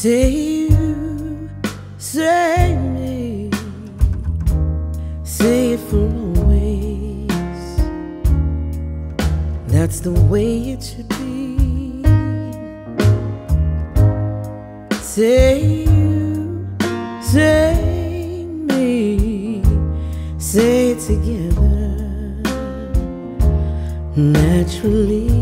Say you, say me, say it for always. That's the way it should be. Say you, say me, say it together naturally.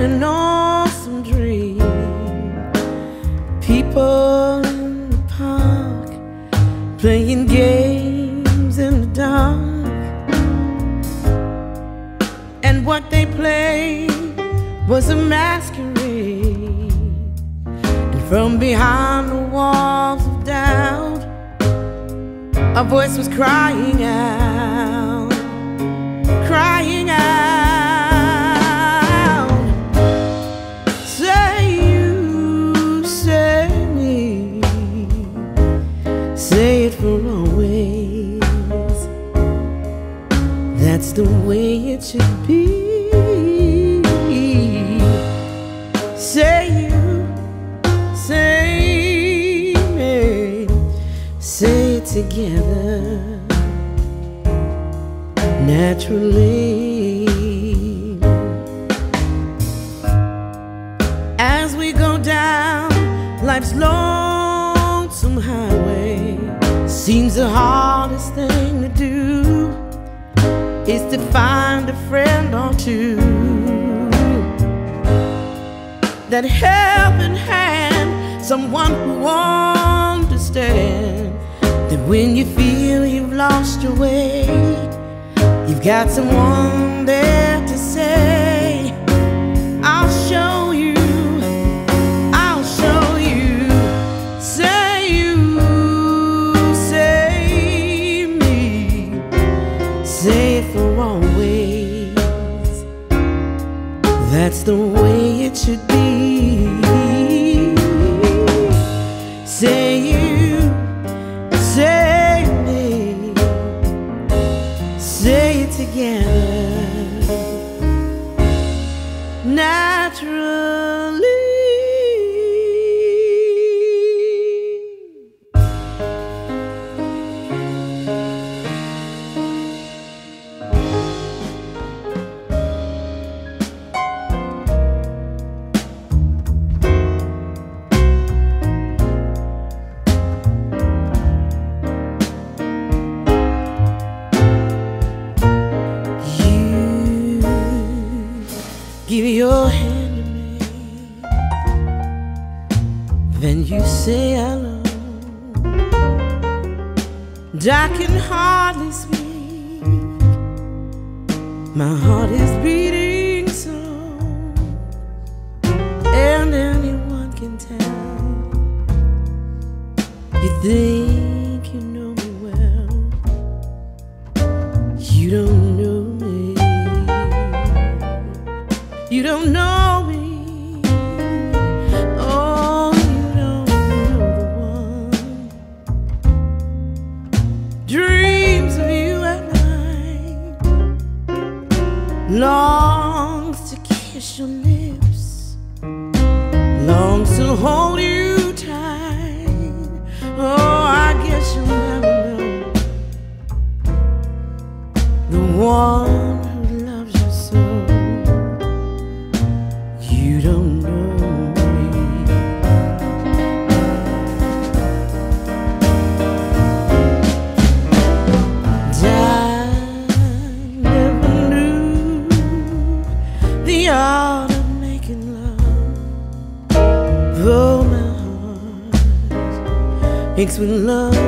An awesome dream. People in the park playing games in the dark. And what they played was a masquerade. And from behind the walls of doubt, a voice was crying out, for always. That's the way it should be. Say you, say me, say it together naturally. As we go down life's highway, seems the hardest thing to do is to find a friend or two that helping hand, someone who understands that when you feel you've lost your way, you've got someone there naturally. Give your hand to me, then you say hello. And I can hardly speak, my heart is beating so, and anyone can tell. You think You don't know me. Oh, you don't know the one. Dreams of you at night. Longs to kiss your lips. Longs to hold you tight. Oh, I guess you'll never know the one with love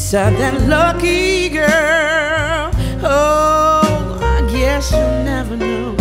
beside that lucky girl. Oh, I guess you'll never know.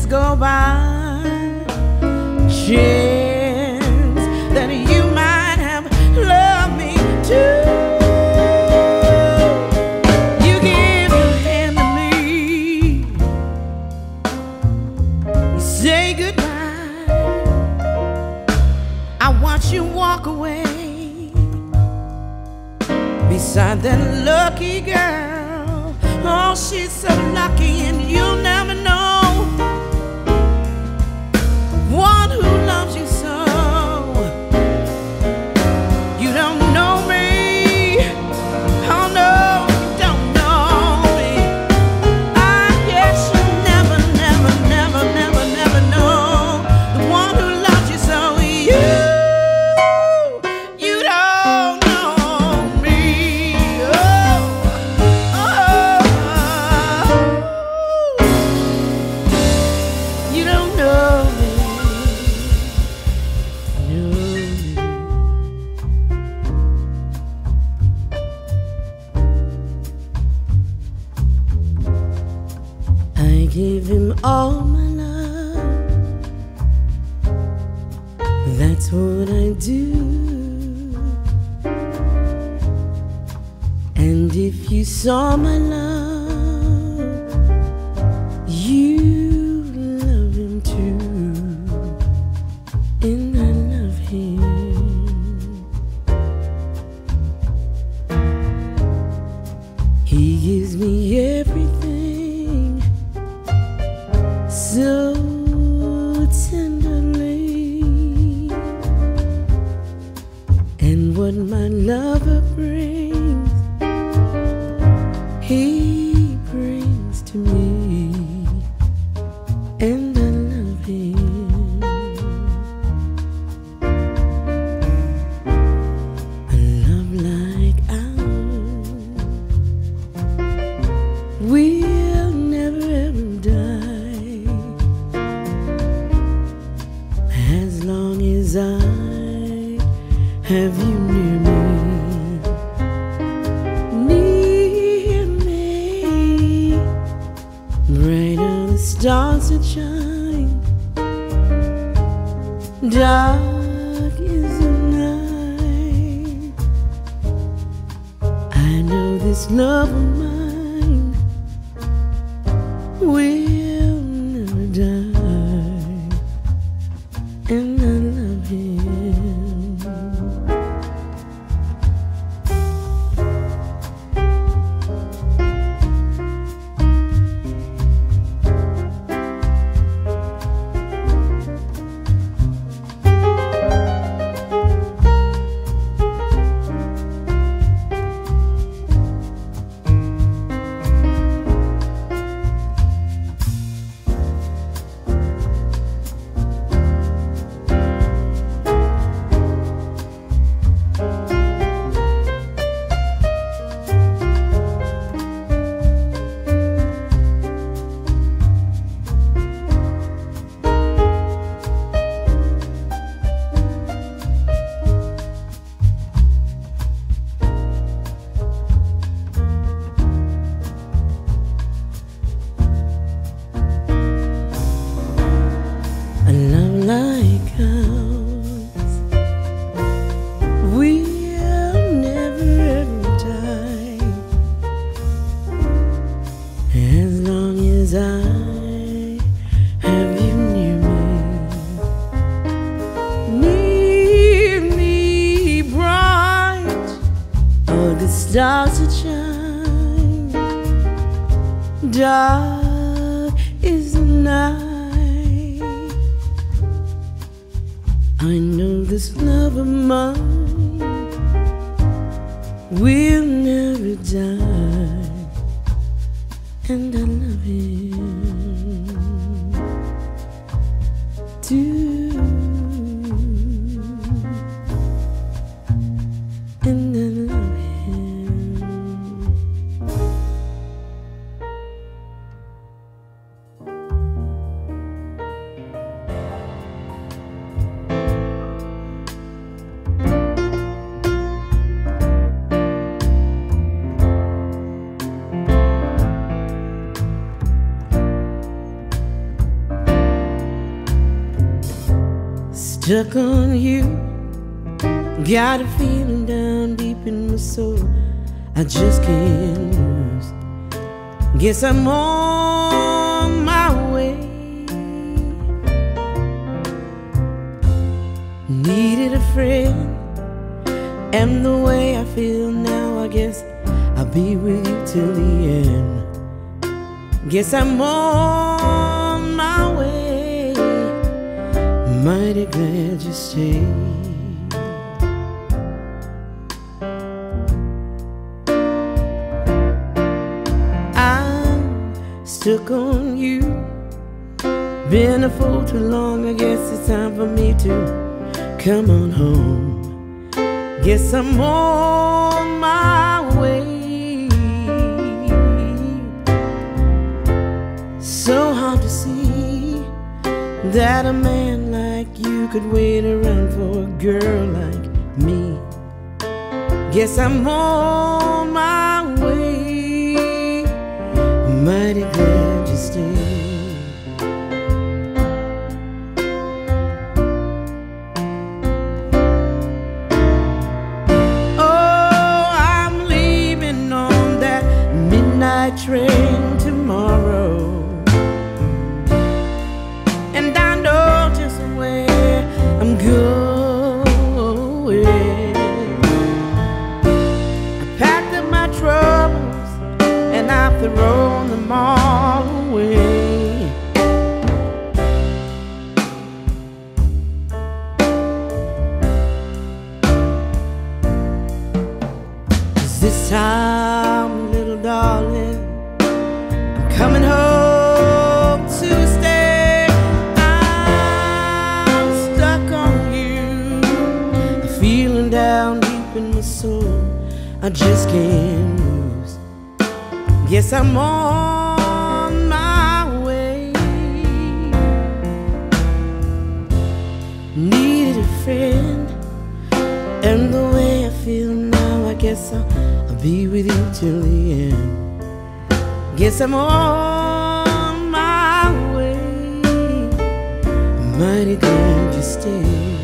Chance go by. Chance that you might have loved me too. You give your hand to me. You say goodbye. I watch you walk away beside that lucky girl. Oh, she's so lucky, and you'll never know That's what I do. And if you saw my love, as I have you near me, near me. Bright are the stars that shine, dark is the night. I know this love of mine will stars that shine. Dark is the night. I know this love of mine will never die, and I love him too. Stuck on you. Got a feeling down deep in my soul. I just can't lose. Guess I'm on my way. Needed a friend, and the way I feel now, I guess I'll be with you till the end. Guess I'm on mighty glad you stayed. I'm stuck on you. Been a fool too long, I guess it's time for me to come on home. Guess I'm on my way. So hard to see that a man could wait around for a girl like me. Guess I'm on my way. Mighty glad coming home to stay. I'm stuck on you, feeling down deep in my soul. I just can't lose. Yes, I'm on my way. Needed a friend, and the way I feel now, I guess I'll, I'll be with you till the end. Guess I'm on my way. Mighty glad you stayed.